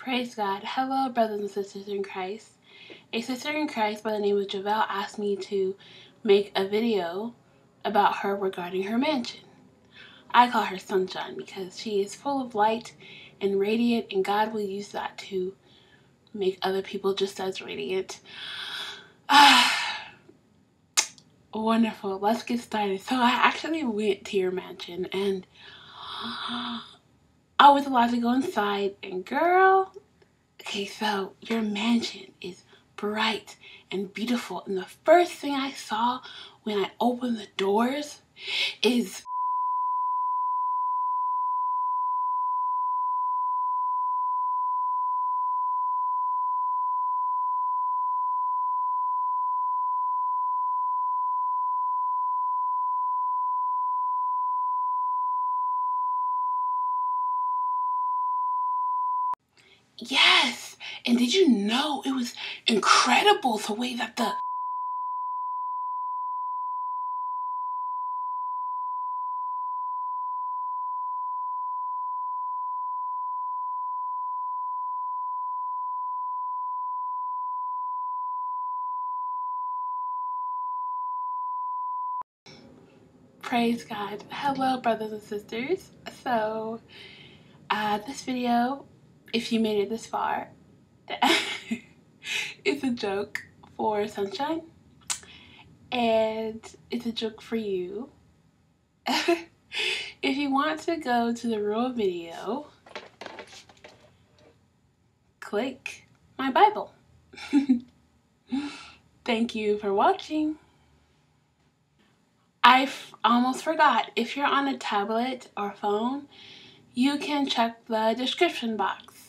Praise God. Hello, brothers and sisters in Christ. A sister in Christ by the name of Javelle asked me to make a video about her regarding her mansion. I call her Sunshine because she is full of light and radiant, and God will use that to make other people just as radiant. Ah, wonderful. Let's get started. So, I actually went to your mansion and I was allowed to go inside, and girl, okay, so your mansion is bright and beautiful. And the first thing I saw when I opened the doors is Yes. And did you know it was incredible the way that the Praise God. Hello, brothers and sisters. So, uh, this video, if you made it this far, it's a joke for Sunshine. And it's a joke for you. if you want to go to the real video, click my Bible. Thank you for watching. I almost forgot, if you're on a tablet or phone, you can check the description box